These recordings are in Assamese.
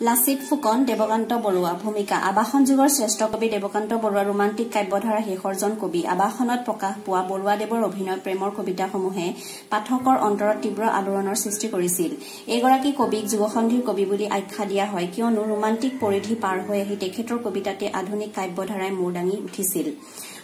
লাচিত ফুকন দেৱকান্ত বৰুৱা। ভূমিকা আৱাসন যুগৰ শ্ৰেষ্ঠ কবি দেৱকান্ত বৰুৱা। ৰোমান্টিক কাব্যধাৰা শেষৰজন কবি। আৱাসনত প্ৰকাশ পোৱা বৰুৱাদেৱৰ অভিনয় প্ৰেমৰ কবিতাসমূহে পাঠকৰ অন্তৰত তীব্ৰ আলোড়নৰ সৃষ্টি কৰিছিল। এইগৰাকী কবিক যুগসন্ধিৰ কবি বুলি আখ্যা দিয়া হয় কিয়নো ৰোমান্টিক পৰিধি পাৰ হৈ আহি তেখেতৰ কবিতাতে আধুনিক কাব্যধাৰাই মূৰ দাঙি উঠিছিল।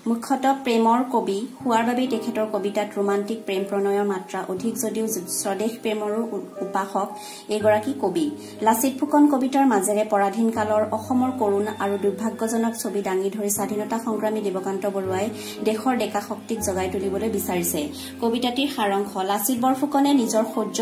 মুখ্যতঃ প্ৰেমৰ কবি। হোৱাৰ বাবেই তেখেতৰ কবিতাত ৰোমান্টিক প্ৰেম প্ৰণয়ৰ মাত্ৰা অধিক যদিও স্বদেশ প্ৰেমৰো উপাসক এইগৰাকী কবি। লাচিত ফুকন কবিতাৰ মাজেৰে পৰাধীন কালৰ অসমৰ কৰুণ আৰু দুৰ্ভাগ্যজনক ছবি দাঙি ধৰি স্বাধীনতা সংগ্ৰামী দেৱকান্ত বৰুৱাই দেশৰ ডেকা শক্তিক জগাই তুলিবলৈ বিচাৰিছে। কবিতাটিৰ সাৰাংশ লাচিত বৰফুকনে নিজৰ শৌৰ্য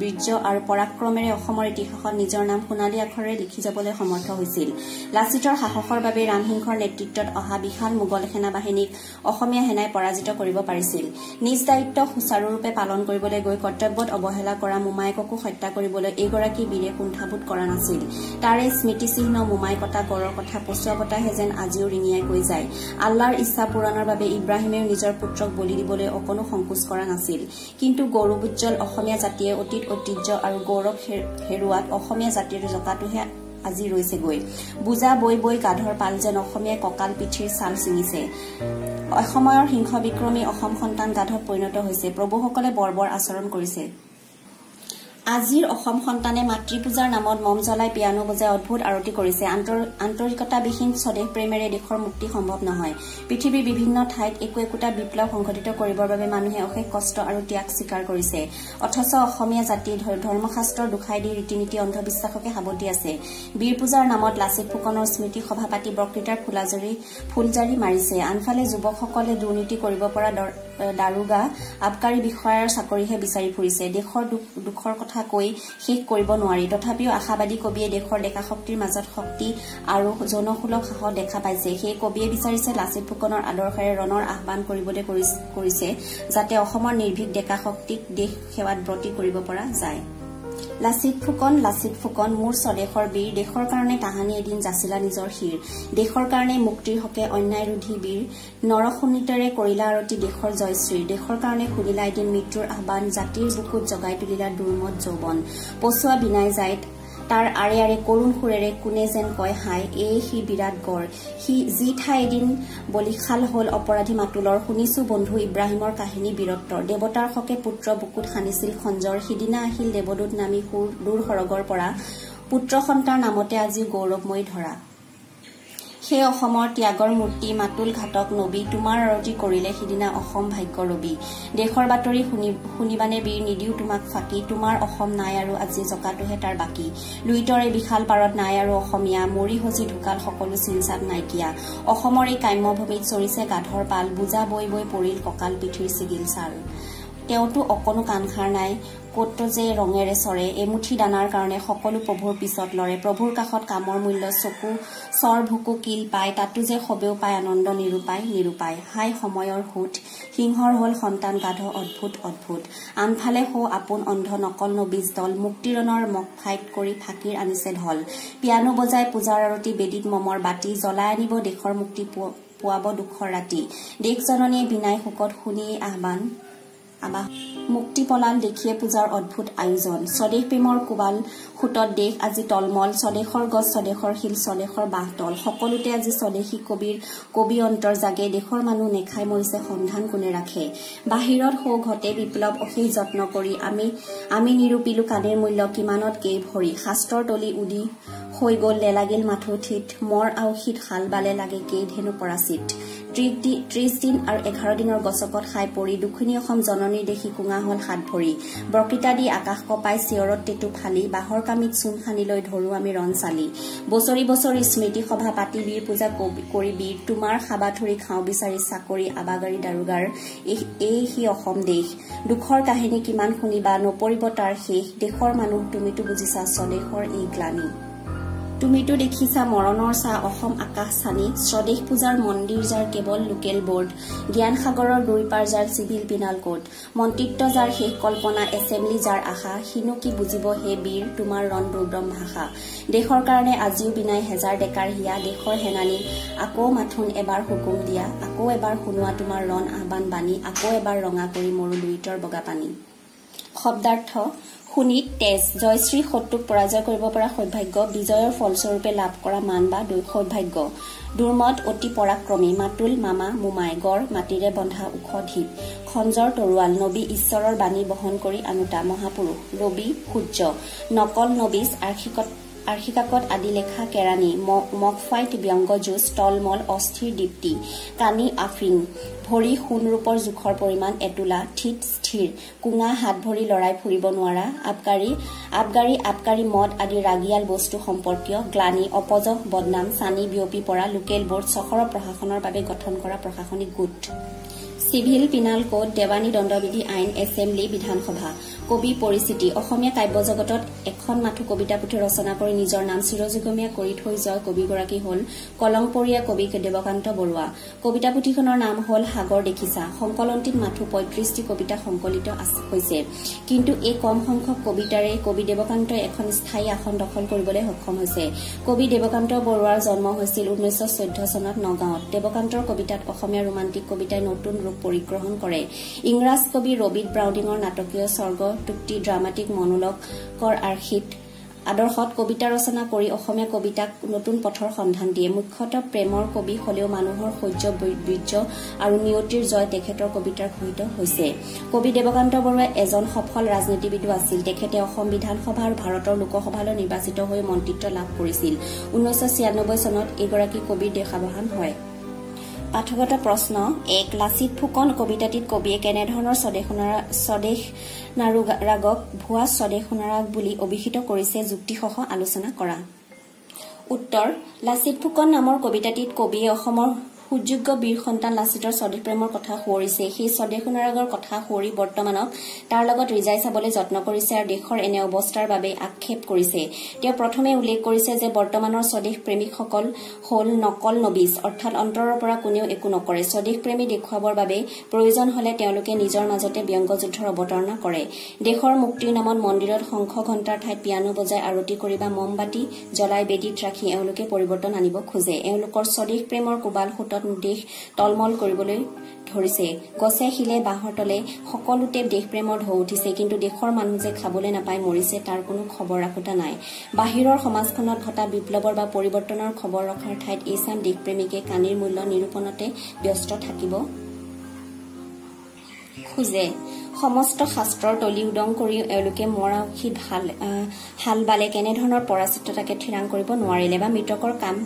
বীৰ্য আৰু পৰাক্ৰমেৰে অসমৰ ইতিহাসত নিজৰ নাম সোণালী আখৰেৰে লিখি যাবলৈ সমৰ্থ হৈছিল। লাচিতৰ সাহসৰ বাবে ৰামসিংহৰ নেতৃত্বত অহা বিশাল মোগল সেনা বাহিনীক অসমীয়া সেনাই পৰাজিত কৰিব পাৰিছিল। নিজ দায়িত্ব সুচাৰুৰূপে পালন কৰিবলৈ গৈ কৰ্তব্যত অৱহেলা কৰা মোমায়েককো হত্যা কৰিবলৈ এইগৰাকী বীৰে কুণ্ঠাবোধ কৰা নাছিল। তাৰে স্মৃতিচিহ্ন মোমাই কটা গড়ৰ কথা পচুৱা বতাহে যেন আজিও ৰিঙিয়াই কৈ যায়। আল্লাৰ ইচ্ছা পূৰণৰ বাবে ইব্ৰাহিমেও নিজৰ পুত্ৰক বলি দিবলৈ অকণো সংকোচ কৰা নাছিল। কিন্তু গৌৰৱোজ্জ্বল অসমীয়া জাতিয়ে অতীত ঐতিহ্য আৰু গৌৰৱ হেৰুৱাত অসমীয়া জাতিৰ জকাটোহে আজি ৰৈছেগৈ। বুজা বৈ বৈ গাধৰ পাল যেন অসমীয়াই কঁকাল পিঠিৰ ছাল ছিঙিছে। এসময়ৰ সিংহ বিক্ৰমী অসম সন্তান গাধত পৰিণত হৈছে। প্ৰভুসকলে বৰ্বৰ আচৰণ কৰিছে। আজিৰ অসম সন্তানে মাতৃ পূজাৰ নামত মম জ্বলাই পিয়ানো বজাই অদ্ভুত আৰতি কৰিছে। আন্তৰিকতাবিহীন স্বদেশ প্ৰেমেৰে দেশৰ মুক্তি সম্ভৱ নহয়। পৃথিৱীৰ বিভিন্ন ঠাইত একো একোটা বিপ্লৱ সংঘটিত কৰিবৰ বাবে মানুহে অশেষ কষ্ট আৰু ত্যাগ স্বীকাৰ কৰিছে। অথচ অসমীয়া জাতি ধৰ্মশাস্ত্ৰৰ দুখাই দি ৰীতি নীতি অন্ধবিশ্বাসকে সাৱটি আছে। বীৰ পূজাৰ নামত লাচিত ফুকনৰ স্মৃতি সভা পাতি বক্তৃতাৰ ফুলাজৰি ফুলজাৰি মাৰিছে। আনফালে যুৱকসকলে দুৰ্নীতি কৰিব পৰা দাৰোগা আবকাৰী বিষয়াৰ চাকৰিহে বিচাৰি ফুৰিছে। দেশৰ দুখৰ কথা কৈ শেষ কৰিব নোৱাৰি। তথাপিও আশাবাদী কবিয়ে দেশৰ ডেকা শক্তিৰ মাজত শক্তি আৰু যৌনসুলভ সাহস দেখা পাইছে। সেই কবিয়ে বিচাৰিছে লাচিত ফুকনৰ আদৰ্শেৰে ৰণৰ আহ্বান কৰিবলৈ কৰিছে যাতে অসমৰ নিৰ্ভীক ডেকা শক্তিক দেশ সেৱাত ব্ৰতী কৰিব পৰা যায়। লাচিত ফুকন লাচিত ফুকন মোৰ স্বদেশৰ বীৰ দেশৰ কাৰণে তাহানি এদিন যাচিলা নিজৰ শিৰ। দেশৰ কাৰণে মুক্তিৰ হকে অন্যায়ৰোধী বীৰ। নৰসুনীতেৰে কৰিলা আৰতি দেশৰ জয়শ্ৰীৰ দেশৰ কাৰণে শুনিলা এদিন মৃত্যুৰ আহ্বান। জাতিৰ বুকুত জগাই তুলিলা দুৰ্মত যৌৱন। পচোৱা বিনাই যায় তাৰ আৰে আৰে কৰুণ সুৰেৰে কোনে যেন কয় হাই এই সি বিৰাট গড়। সি যি ঠাই এদিন বলিশাল হল অপৰাধী মাতুলৰ শুনিছো বন্ধু ইব্ৰাহিমৰ কাহিনী বীৰত্বৰ। দেৱতাৰ হকে পুত্ৰ বুকুত সানিছিল খঞ্জৰ সিদিনা আহিল দেৱদূত নামি সুৰ দূৰ সৰগৰ পৰা। পুত্ৰ সন্তাৰ নামতে আজি গৌৰৱময়ী ধৰা। সেই অসমৰ ত্যাগৰ মূৰ্তি মাতুল ঘাটক নবী তোমাৰ আৰতি কৰিলে সিদিনা অসম ভাগ্য ৰবি। দেশৰ বাতৰি শুনিবানে বীৰ নিদিও তোমাক ফাঁকি তোমাৰ অসম নাই আৰু আজি জকাটোহে তাৰ বাকী। লুইতৰে বিশাল পাৰত নাই আৰু অসমীয়া মৰি সজি ঢুকাল সকলো চিনচাত নাইকিয়া। অসমৰ এই কাম্যভূমিত চৰিছে গাধৰ পাল বুজা বৈ বৈ পৰিল কঁকাল পিঠিৰ চিগিল ছাল। তেওঁতো অকণো কাণসাৰ নাই কত যে ৰঙেৰে চৰে। এমুঠি দানাৰ কাৰণে সকলো প্ৰভুৰ পিছত লৰে। প্ৰভুৰ কাষত কামৰ মূল্য চকু চৰ ভুকু কিল পায়। তাতো যে সবেও পায় আনন্দ নিৰূপায় নিৰূপায়। হাই সময়ৰ সোঁত সিংহৰ হল সন্তান গাধ অদ্ভুত অদ্ভুত। আনফালে সৌ আপোন অন্ধ নকল নবীজ দল। মুক্তিৰণৰ মক ফাইট কৰি ফাঁকিৰ আনিছে ঢল। পিয়ানো বজাই পূজাৰ আৰতি বেদীত মমৰ বাতি। জ্বলাই আনিব দেশৰ মুক্তি পোৱাব দুখৰ ৰাতি। দেশ জননীয়ে বিনাই শোকত শুনি আহ্বান আবাস মুক্তি পলাল দেখিয়ে পূজাৰ অদ্ভুত আয়োজন। স্বদেশ প্ৰেমৰ কোবাল সোঁতত দেশ আজি তলমল। স্বদেশৰ গছ স্বদেশৰ শিল স্বদেশৰ বাঁহতল সকলোতে আজি স্বদেশী কবিৰ কবি অন্তৰ জাগে। দেশৰ মানুহ নেখাই মৰিছে সন্ধান কোনে ৰাখে? বাহিৰত সৌ ঘটে বিপ্লৱ অশেষ যত্ন কৰি। আমি আমি নিৰূপিলো কাণেৰ মূল্য কিমানত কেই ভৰি। শাস্ত্ৰৰ তলি উদি হৈ গল নেলাগিল মাথো ঠিত। মৰ আও শীত শাল বালে লাগে কেই ধেনু পৰাচিত। ত্ৰিশ দিন আৰু এঘাৰ দিনৰ গছকত খাই পৰি দক্ষিণী অসম জননীৰ দেখি কোঙা হল হাত ভৰি। বক্তৃতা দি আকাশ কপাই চিঞৰত টেটু ফালি বাঁহৰ কামিত চূণ সানি লৈ ধৰো আমি ৰণ চালি। বছৰি বছৰি স্মৃতি সভা পাতি বীৰ পূজা কৰি বীৰ তোমাৰ খাবা ধৰি খাওঁ বিচাৰি চাকৰি আবাগাৰী দাৰোগাৰ। এই সি অসম দেশ। দুখৰ কাহিনী কিমান শুনিবা নপৰিব তাৰ শেষ। দেশৰ মানুহ তুমিতো বুজিছা স্বদেশৰ এই গ্লানী। তুমিতো দেখিছা মৰণৰ চাহ অসম আকাশ চানি স্বদেশ পূজাৰ মন্দিৰ যাৰ কেৱল লোকেল বোৰ্ড জ্ঞান সাগৰৰ দুই পাৰ যাৰ চিভিল পিনাল কোড মন্ত্ৰিত্ব যাৰ শেষ কল্পনা এছেম্বলি যাৰ আশা সিনো কি বুজিব হে বীৰ তোমাৰ ৰণ দুৰ্দম ভাষা। দেশৰ কাৰণে আজিও বিনাই হেজাৰ ডেকাৰ হিয়া দেশৰ সেনানী আকৌ মাথোন এবাৰ হুকুম দিয়া আকৌ এবাৰ শুনোৱা তোমাৰ ৰণ আহ্বান বাণী আকৌ এবাৰ ৰঙা কৰি মৰো লুইতৰ বগা পানী। শব্দাৰ্থ সুনীত তেজ জয়শ্ৰী শত্ৰুক পৰাজয় কৰিব পৰা সৌভাগ্য বিজয়ৰ ফলস্বৰূপে লাভ কৰা মান বা সৌভাগ্য। দুৰ্মত অতি পৰাক্ৰমী মাতুল মামা মোমাই গড় মাটিৰে বন্ধা ওখ ঢিপ খঞ্জৰ তৰোৱাল নবী ঈশ্বৰৰ বাণী বহন কৰি আনোতা মহাপুৰুষ ৰবি সূৰ্য। নকল নবীজ আৰ্শিকত আৰ্শিকাকত আদি লেখা কেৰাণী মকফাইট ব্যংগ যুঁজ তলমল অস্থিৰ দীপ্তি কানি আফিং ভৰি সোণৰূপৰ জোখৰ পৰিমাণ এটোলা ঠিত স্থিৰ কুঙা হাত ভৰি লৰাই ফুৰিব নোৱাৰা আবকাৰী আবগাৰী আবকাৰী মদ আদি ৰাগিয়াল বস্তু সম্পৰ্কীয় গ্লানি অপজহ বদনাম চানি বিয়পি পৰা লোকেল বোৰ্ড চহৰৰ প্ৰশাসনৰ বাবে গঠন কৰা প্ৰশাসনিক গোট। চিভিল পিনাল কোড দেৱানী দণ্ডবিধি আইন এছেম্বলি বিধানসভা। কবি পৰিস্থিতি অসমীয়া কাব্য জগতত এখন মাথো কবিতা পুথি ৰচনা কৰি নিজৰ নাম চিৰযুগমীয়া কৰি থৈ যোৱা কবিগৰাকী হল কলংপৰীয়া কবি দেৱকান্ত বৰুৱা। কবিতা পুথিখনৰ নাম হল সাগৰ দেখিছা। সংকলনটিত মাথো পঁয়ত্ৰিশটি কবিতা সংকলিত হৈছে। কিন্তু এই কম সংখ্যক কবিতাৰে কবি দেৱকান্তই এখন স্থায়ী আসন দখল কৰিবলৈ সক্ষম হৈছে। কবি দেৱকান্ত বৰুৱাৰ জন্ম হৈছিল ঊনৈছশ চৈধ্য চনত নগাঁৱত। দেৱকান্তৰ কবিতাত অসমীয়া ৰোমান্টিক কবিতাই নতুন ৰূপ পৰিগ্ৰহণ কৰে। ইংৰাজ কবি ৰবিট ব্ৰাউডিঙৰ নাটকীয় স্বৰ্গ টুক্তি ড্ৰামাটিক মনোলগৰ আৰ্হিত আদৰ্শত কবিতা ৰচনা কৰি অসমীয়া কবিতাক নতুন পথৰ সন্ধান দিয়ে। মুখ্যতঃ প্ৰেমৰ কবি হলেও মানুহৰ সৌৰ্য বীৰ্য আৰু নিয়তিৰ জয় তেখেতৰ কবিতাৰ ঘোষিত হৈছে। কবি দেৱকান্ত বৰুৱা এজন সফল ৰাজনীতিবিদো আছিল। তেখেতে অসম বিধানসভা আৰু ভাৰতৰ লোকসভালৈ নিৰ্বাচিত হৈ মন্ত্ৰিত্ব লাভ কৰিছিল। ঊনৈছশ ছিয়ানব্বৈ চনত এইগৰাকী কবিৰ দেশাৱসান হয়। পাঠগত প্ৰশ্ন এক লাচিত ফুকন কবিতাটিত কবিয়ে কেনেধৰণৰ স্বদেশ নাৰুৰাগক ভুৱা স্বদেশ সোণাৰাগ বুলি অভিহিত কৰিছে যুক্তিসহ আলোচনা কৰা? উত্তৰ লাচিত ফুকন নামৰ কবিতাটিত কবিয়ে অসমৰ সুযোগ্য বীৰ সন্তান লাচিতৰ স্বদেশ প্ৰেমৰ কথা সোঁৱৰিছে। সেই স্বদেশ সোণাৰাগৰ কথা সোঁৱৰি বৰ্তমানক তাৰ লগত ৰিজাই চাবলৈ যত্ন কৰিছে আৰু দেশৰ এনে অৱস্থাৰ বাবে আক্ষেপ কৰিছে। তেওঁ প্ৰথমে উল্লেখ কৰিছে যে বৰ্তমানৰ স্বদেশ প্ৰেমিকসকল হল নকল নবীজ অৰ্থাৎ অন্তৰৰ পৰা কোনেও একো নকৰে। স্বদেশ প্ৰেমী দেখুৱাবৰ বাবে প্ৰয়োজন হলে তেওঁলোকে নিজৰ মাজতে ব্যংগযুদ্ধৰ অৱতাৰণা কৰে। দেশৰ মুক্তিৰ নামত মন্দিৰত শংখ ঘণ্টাৰ ঠাইত পিয়ানো বজাই আৰতি কৰি বা মমবাতি জ্বলাই বেদীত ৰাখি এওঁলোকে পৰিৱৰ্তন আনিব খোজে। এওঁলোকৰ স্বদেশ প্ৰেমৰ কোবাল সোঁতত দেশ টলমল কৰিবলৈ ধৰিছে। গছে শিলে বাঁহৰ তলে সকলোতে দেশপ্ৰেমৰ ঢৌ উঠিছে কিন্তু দেশৰ মানুহ যে খাবলৈ নাপাই মৰিছে তাৰ কোনো খবৰ ৰাখোতা নাই। বাহিৰৰ সমাজখনত ঘটা বিপ্লৱৰ বা পৰিৱৰ্তনৰ খবৰ ৰখাৰ ঠাইত এইচাম দেশপ্ৰেমিকে কানিৰ মূল্য নিৰূপণতে ব্যস্ত থাকিব খোজে। সমস্ত শাস্ত্ৰৰ তলি উদং কৰিও এওঁলোকে মৰাউসীত হাল বালে কেনেধৰণৰ পৰাচিততাকে থিৰাং কৰিব নোৱাৰিলে বা মৃতকৰ কাম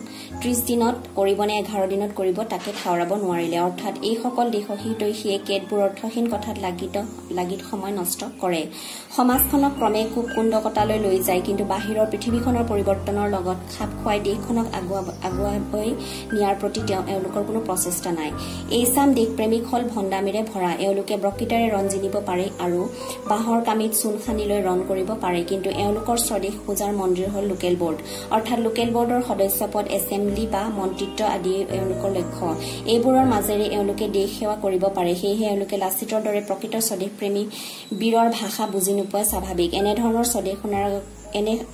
ত্ৰিশ দিনত কৰিব নে এঘাৰ দিনত কৰিব তাকে ঠাউৰাব নোৱাৰিলে। অৰ্থাৎ এইসকল দেশহী দৈষীয়ে কেতবোৰ অৰ্থহীন কথাত লাগিত লাগিত সময় নষ্ট কৰে। সমাজখনক ক্ৰমে খুব কুণ্ডকতালৈ লৈ যায় কিন্তু বাহিৰৰ পৃথিৱীখনৰ পৰিৱৰ্তনৰ লগত খাপ খুৱাই দেশখনক আগুৱাই নিয়াৰ প্ৰতি তেওঁ এওঁলোকৰ কোনো প্ৰচেষ্টা নাই। এইচাম দেশপ্ৰেমিক হল ভণ্ডামীৰে ভৰা। এওঁলোকে বক্তৃতাৰে ৰঞ্জিনিব পাৰে আৰু বাঁহৰ কামিত চূণ সানি লৈ ৰণ কৰিব পাৰে। কিন্তু এওঁলোকৰ স্বদেশ পূজাৰ মন্দিৰ হল লোকেল বোৰ্ড। অৰ্থাৎ লোকেল বোৰ্ডৰ সদস্য পদ এছেম্বলি বা মন্ত্ৰিত্ব আদি এওঁলোকৰ লক্ষ্য। এইবোৰৰ মাজেৰে এওঁলোকে দেশ সেৱা কৰিব পাৰে। সেয়েহে এওঁলোকে লাচিতৰ দৰে প্ৰকৃত স্বদেশপ্ৰেমী বীৰৰ ভাষা বুজি নোপোৱা স্বাভাৱিক। এনেধৰণৰ স্বদেশ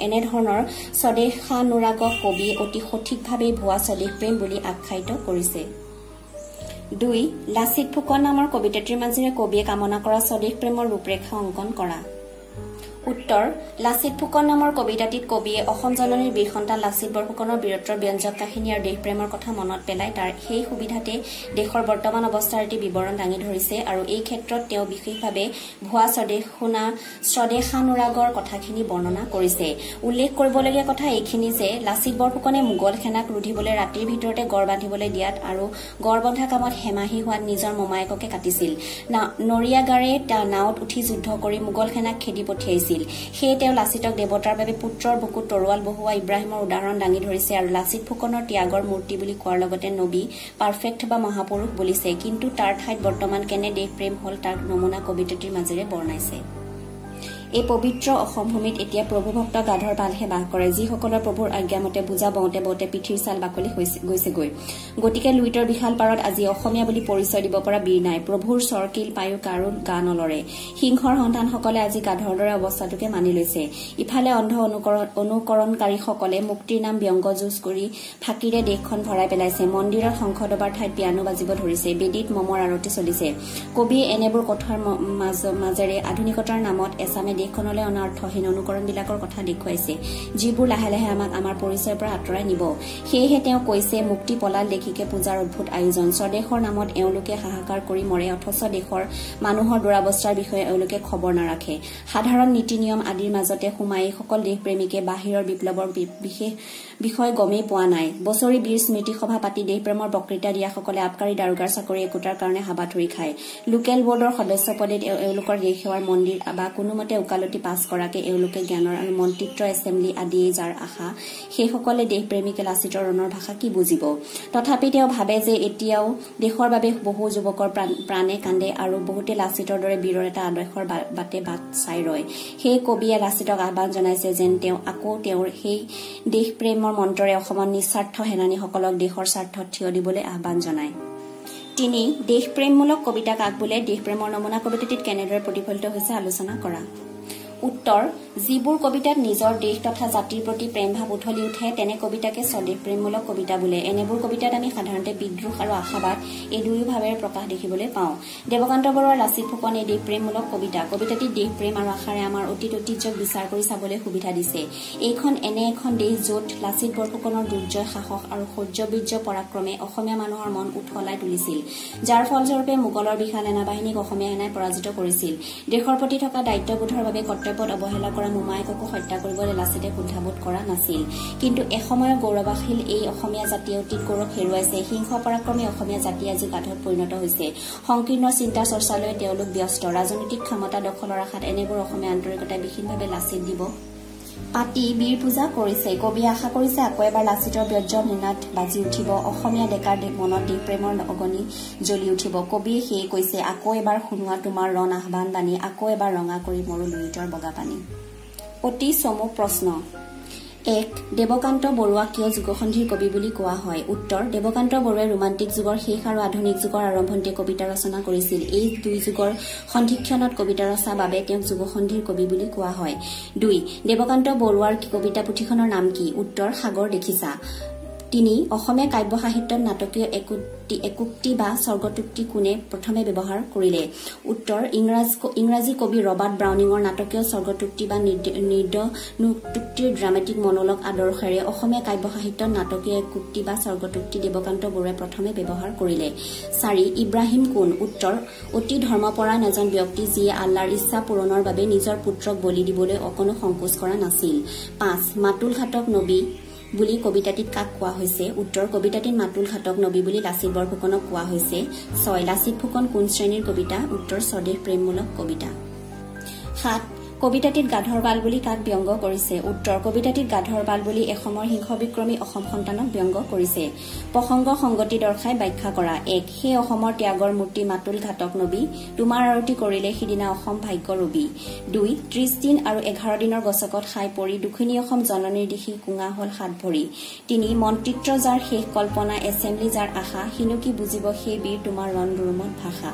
এনেধৰণৰ স্বদেশানুৰাগক কবিয়ে অতি সঠিকভাৱে ভুৱা স্বদেশপ্ৰেম বুলি আখ্যায়িত কৰিছে। দুই লাচিত ফুকন নামৰ কবিতাটিৰ মাজেৰে কবিয়ে কামনা কৰা স্বদেশ প্ৰেমৰ ৰূপৰেখা অংকন কৰা। উত্তৰ লাচিত ফুকন নামৰ কবিতাটিত কবিয়ে অসম জননীৰ বীৰ সন্তান লাচিত বৰফুকনৰ বীৰত্বৰ ব্যঞ্জক কাহিনী আৰু দেশপ্ৰেমৰ কথা মনত পেলাই তাৰ সেই সুবিধাতে দেশৰ বৰ্তমান অৱস্থাৰ এটি বিৱৰণ দাঙি ধৰিছে আৰু এই ক্ষেত্ৰত তেওঁ বিশেষভাৱে ভুৱা স্বদেশোনা স্বদেশানুৰাগৰ কথাখিনি বৰ্ণনা কৰিছে। উল্লেখ কৰিবলগীয়া কথা এইখিনি যে লাচিত বৰফুকনে মোগল সেনাক ৰুধিবলৈ ৰাতিৰ ভিতৰতে গড় বান্ধিবলৈ দিয়াত আৰু গড় বন্ধা কামত হেমাহি হোৱাত নিজৰ মোমায়েককে কাটিছিল। নৰিয়াগাৰে নাৱত উঠি যুদ্ধ কৰি মোগল সেনাক খেদি পঠিয়াইছিল। আছিল সেয়ে তেওঁ লাচিতক দেৱতাৰ বাবে পুত্ৰৰ বুকুত তৰোৱাল বহুৱা ইব্ৰাহিমৰ উদাহৰণ দাঙি ধৰিছে আৰু লাচিত ফুকনৰ ত্যাগৰ মূৰ্তি বুলি কোৱাৰ লগতে নবী পাৰফেক্ট বা মহাপুৰুষ বুলিছে। কিন্তু তাৰ ঠাইত বৰ্তমান কেনে দেশ প্ৰেম হল তাৰ নমুনা কবিতাটিৰ মাজেৰে বৰ্ণাইছে। এই পবিত্ৰ অসম ভূমিত এতিয়া প্ৰভু ভক্ত গাধৰ বালহে বাস কৰে যিসকলৰ প্ৰভুৰ আজ্ঞামতে বুজা বওঁতে বওঁতে পিঠিৰ ছাল বাকলি গৈছেগৈ। গতিকে লুইতৰ বিশাল পাৰত আজি অসমীয়া বুলি পৰিচয় দিব পৰা বীৰ নাই। প্ৰভুৰ চৰকিল পায়ো কাৰো গা নলৰে। সিংহৰ সন্তানসকলে আজি গাধৰ দৰে অৱস্থাটোকে মানি লৈছে। ইফালে অন্ধ অনুকৰণকাৰীসকলে মুক্তিৰ নাম ব্যংগ যুঁজ কৰি ফাঁকিৰে দেশখন ভৰাই পেলাইছে। মন্দিৰত শংখ দবাৰ ঠাইত পিয়ানো বাজিব ধৰিছে। বেদীত মমৰ আৰতি চলিছে। কবিয়ে এনেবোৰ কথাৰ মাজেৰে আধুনিকতাৰ নামত এছামে দেশখনলৈ অনা অৰ্থহীন অনুকৰণবিলাকৰ কথা দেখুৱাইছে যিবোৰ লাহে লাহে আমাক আমাৰ পৰিচয়ৰ পৰা আঁতৰাই নিব। সেয়েহে তেওঁ কৈছে মুক্তি পলাল দেশীকে পূজাৰ অদ্ভুত আয়োজন। স্বদেশৰ নামত এওঁলোকে হাহাকাৰ কৰি মৰে অথচ দেশৰ মানুহৰ দুৰাৱস্থাৰ বিষয়ে এওঁলোকে খবৰ নাৰাখে। সাধাৰণ নীতি নিয়ম আদিৰ মাজতে সোমাই এইসকল দেশপ্ৰেমীকে বাহিৰৰ বিপ্লৱৰ বিশেষ বিষয় গমেই পোৱা নাই। বছৰি বীৰ স্মৃতি সভা পাতি দেশপ্ৰেমৰ বক্তৃতা দিয়াসকলে আবকাৰী দাৰোগাৰ চাকৰি একোটাৰ কাৰণে হাবাথুৰি খায়। লোকেল বোৰ্ডৰ সদস্য পদে এওঁলোকৰ দেশ সেৱাৰ মন্দিৰ বা কোনোমতে ওকালতি পাছ কৰাকে এওঁলোকে জ্ঞানৰ আৰু মন্ত্ৰিত্ব এছেম্বলি আদিয়ে যাৰ আশা সেইসকলে দেশপ্ৰেমীকে লাচিতৰ ৰণৰ ভাষা কি বুজিব? তথাপি তেওঁ ভাবে যে এতিয়াও দেশৰ বাবে বহু যুৱকৰ প্ৰাণে কান্দে আৰু বহুতে লাচিতৰ দৰে বীৰৰ এটা আদৰ্শৰ বাটে বাট চাই ৰয়। সেই কবিয়ে লাচিতক আহ্বান জনাইছে যেন তেওঁ আকৌ তেওঁৰ সেই দেশপ্ৰেমৰ মন্ত্ৰৰে অসমৰ নিস্বাৰ্থ সেনানীসকলক দেশৰ স্বাৰ্থত থিয় দিবলৈ আহ্বান জনায়। তিনি দেশপ্ৰেমমূলক কবিতাক আগবোলে দেশপ্ৰেমৰ নমুনা কবিতাটিত কেনেদৰে প্ৰতিফলিত হৈছে আলোচনা কৰা? উত্তৰ যিবোৰ কবিতাত নিজৰ দেশ তথা জাতিৰ প্ৰতি প্ৰেম ভাৱ উঠলি উঠে তেনে কবিতাকে স্বদেশ প্ৰেমমূলক কবিতা বোলে। এনেবোৰ কবিতাত আমি সাধাৰণতে বিদ্ৰোহ আৰু আশাবাদ এই দুয়ো ভাৱেৰে প্ৰকাশ দেখিবলৈ পাওঁ। দেৱকান্ত বৰুৱাৰ লাচিত ফুকন এই দেশপ্ৰেমমূলক কবিতা। কবিতাটিত দেশপ্ৰেম আৰু আশাৰে আমাৰ অতীত ঐতিহ্যক বিচাৰ কৰি চাবলৈ সুবিধা দিছে। এইখন এনে এখন দেশ য'ত লাচিত বৰফুকনৰ দুৰ্জয় সাহস আৰু শৌৰ্যবীৰ্য পৰাক্ৰমে অসমীয়া মানুহৰ মন উঠলাই তুলিছিল যাৰ ফলস্বৰূপে মোগলৰ বিশাল সেনাবাহিনীক অসমীয়া সেনাই পৰাজিত কৰিছিল। দেশৰ প্ৰতি থকা দায়িত্ববোধৰ বাবে কৰ্তব্যত অৱহেলা কৰা মোমায়েককো হত্যা কৰিবলৈ লাচিতে কুণ্ঠাবোধ কৰা নাছিল। কিন্তু এসময়ৰ গৌৰৱাশীল এই অসমীয়া জাতিয়ে অতীত গৌৰৱ হেৰুৱাইছে। সিংহ পৰাক্ৰমী অসমীয়া জাতি আজি গাধত পৰিণত হৈছে। সংকীৰ্ণ চিন্তা চৰ্চালৈ তেওঁলোক ব্যস্ত। ৰাজনৈতিক ক্ষমতা দখলৰ আশাত এনেবোৰ অসমীয়া আন্তৰিকতাই বিশেষভাৱে লাচিত দিব পাতি বীৰ পূজা কৰিছে কবিয়ে আশা কৰিছে আকৌ এবাৰ লাচিতৰ ব্যৰ্য নিনাদ বাজি উঠিব। অসমীয়া ডেকাৰ মনত দেশপ্ৰেমৰ অগণি জ্বলি উঠিব। কবিয়ে সেয়ে কৈছে আকৌ এবাৰ শুনোৱা তোমাৰ ৰণ আহ্বান বাণী আকৌ এবাৰ ৰঙা কৰি মৰো লুইতৰ বগা পানী। অতি চমু প্ৰশ্ন। এক দেৱকান্ত বৰুৱাক কিয় যুগসন্ধিৰ কবি বুলি কোৱা হয়? উত্তৰ দেৱকান্ত বৰুৱাই ৰোমান্টিক যুগৰ শেষ আৰু আধুনিক যুগৰ আৰম্ভণিতে কবিতা ৰচনা কৰিছিল। এই দুই যুগৰ সন্ধিক্ষণত কবিতা ৰচা বাবে তেওঁক যুগসন্ধিৰ কবি বুলি কোৱা হয়। দুই দেৱকান্ত বৰুৱাৰ কবিতা পুথিখনৰ নাম কি? উত্তৰ সাগৰ দেখিছা। তিনি অসমীয়া কাব্য সাহিত্যত নাটকীয় একুক্তি বা স্বৰ্গটোক্তি কোনে প্ৰথমে ব্যৱহাৰ কৰিলে? উত্তৰ ইংৰাজী কবি ৰবাৰ্ট ব্ৰাউনিঙৰ নাটকীয় স্বৰ্গটোক্তি বা নিৰ্দনোক্তিৰ ড্ৰামেটিক মনোলগ আদৰ্শেৰে অসমীয়া কাব্য সাহিত্যত নাটকীয় একুক্তি বা স্বৰ্গটোক্তি দেৱকান্ত বৰুৱাই প্ৰথমে ব্যৱহাৰ কৰিলে। চাৰি ইব্ৰাহিম কোন? উত্তৰ অতি ধৰ্মপৰায়ণ এজন ব্যক্তি যিয়ে আল্লাৰ ইচ্ছা পূৰণৰ বাবে নিজৰ পুত্ৰক বলি দিবলৈ অকণো সংকোচ কৰা নাছিল। পাঁচ মাতুল ঘাটক নবী বুলি কবিতাটিত কাক কোৱা হৈছে? উত্তৰ কবিতাটিত মাতুল ঘাটক নবী বুলি লাচিত বৰফুকনক কোৱা হৈছে। ছয় লাচিত ফুকন কোন শ্ৰেণীৰ কবিতা? উত্তৰ স্বদেশ প্ৰেমমূলক কবিতা। সাত কবিতাটিত গাধৰ বাল বুলি কাক ব্যংগ কৰিছে? উত্তৰ কবিতাটিত গাধৰ বাল বুলি এসময়ৰ সিংহবিক্ৰমী অসম সন্তানক ব্যংগ কৰিছে। প্ৰসংগ সংগতি দৰ্শাই ব্যাখ্যা কৰা। এক সেই অসমৰ ত্যাগৰ মূৰ্তি মাতুল ঘাটক নবী তোমাৰ আৰতি কৰিলে সিদিনা অসম ভাগ্য ৰবি। দুই ত্ৰিশ দিন আৰু এঘাৰ দিনৰ গছকত খাই পৰি দুখিনী অসম জননীৰ দিশী কুঙা হল সাত ভৰি। তিনি মন্ত্ৰিত্ব যাৰ শেষ কল্পনা এছেম্বলি যাৰ আশা সিনুকি বুজিব সেই বীৰ তোমাৰ ৰণ ৰুমত ভাষা?